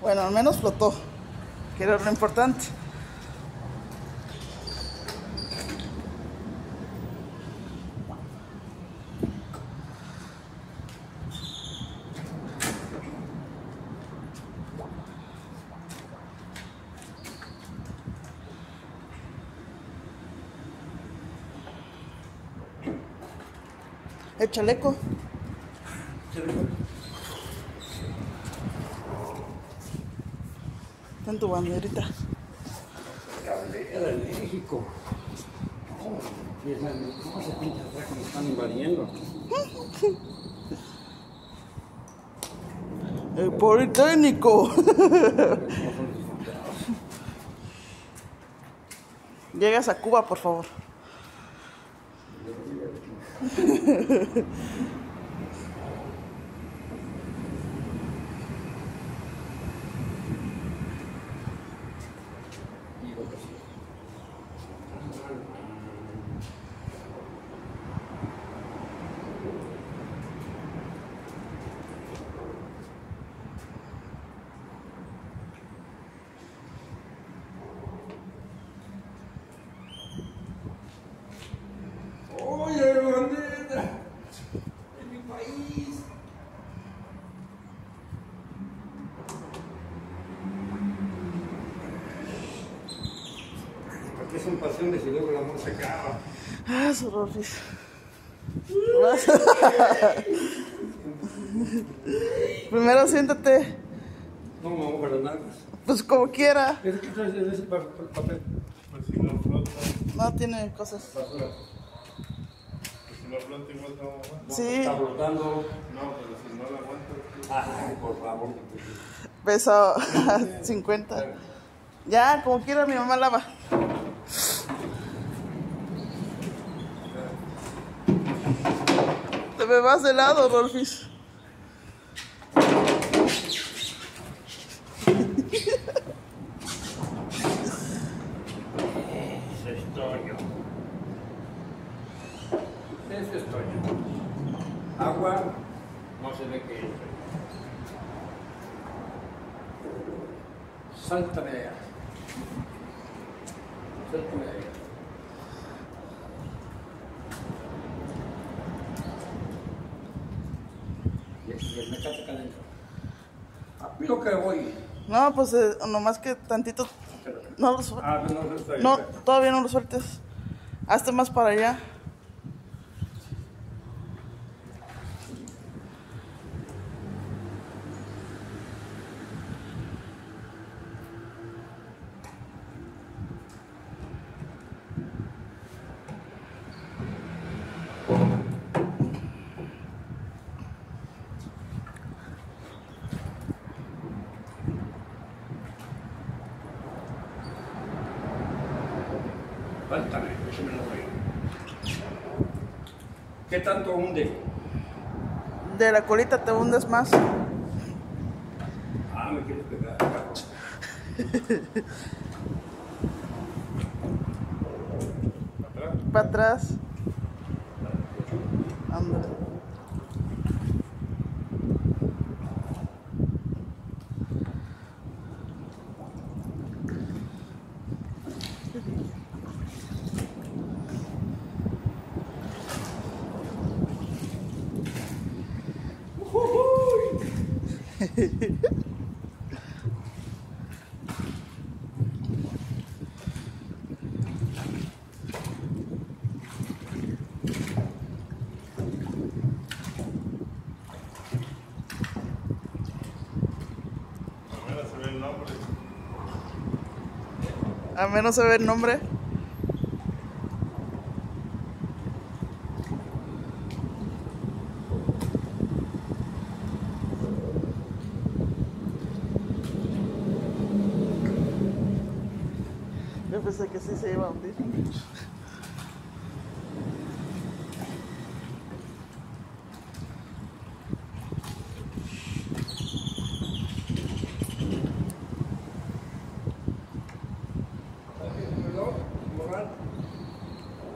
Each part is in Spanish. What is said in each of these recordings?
Bueno, al menos flotó, que era lo importante. El chaleco. Está en tu banderita. De México. ¿Cómo, ¿Cómo se pinta atrás que me están invadiendo? El Politécnico. Llegas a Cuba, por favor. Es si luego el amor se acaba. Ah, su Rorris. Primero siéntate, No me mojo las nalgas. pues como quiera. ¿Ese qué traes? ¿Ese es pa- papel? Pues si no flota, No tiene cosas. Basura. pues si no flota igual no aguanta. Sí, Está flotando. No, pero si no la aguanta, pues, Ay, por favor. pesa 50. Ya, como quiera, mi mamá lava. Me vas de lado, Rolfis. Eso es Toño. Eso es Toño. Agua, no se ve qué es. Sáltame de allá. Sáltame de allá. Y y el mecate acá adentro. Que voy. No, pues eh, nomás que tantito. No lo su- Ah. No, todavía no lo sueltes. Hazte más para allá. Faltame, eso me lo doy. ¿Qué tanto hunde? De la colita te hundes más. Ah, me quieres pegar. atrás. Para atrás. Ándale. Primero se ve el nombre. A menos se ve el nombre. Pensé que sí se iba a hundir.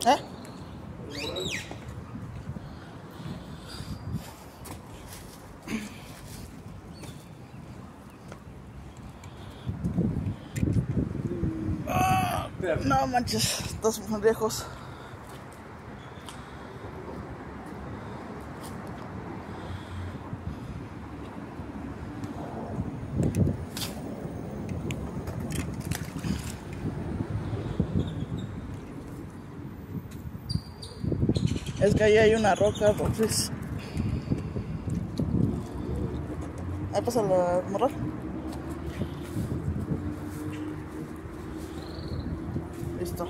¿Eh? No manches, estás muy lejos. Es que ahí hay una roca, entonces. Ahí pasa la morral. 走。